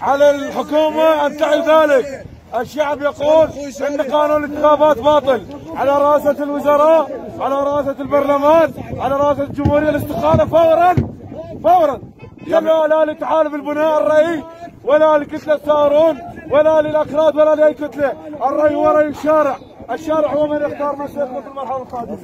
على الحكومة أن تعي ذلك. الشعب يقول إن قانون الانتخابات باطل. على رئاسة الوزراء على رئاسة البرلمان على رئاسة الجمهورية الاستقالة فورا فورا. يعني لا لا لتحالف البناء الرأي ولا لكتلة سارون ولا للأكراد ولا لأي كتلة. الرأي هو رأي الشارع الشارع هو من يختار من سيكون في المرحلة القادمة.